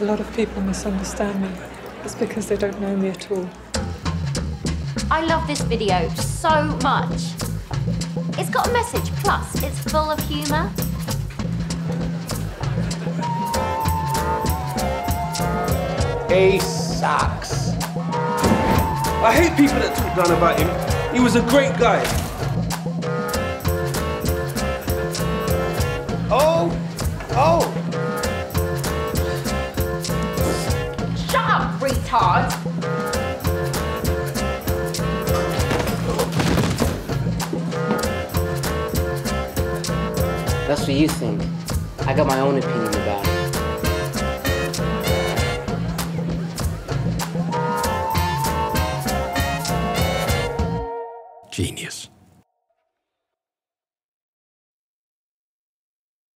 A lot of people misunderstand me. It's because they don't know me at all. I love this video so much. It's got a message, plus it's full of humour. Ace sucks. I hate people that talk down about him. He was a great guy. retard. That's what you think. I got my own opinion about it. Genius.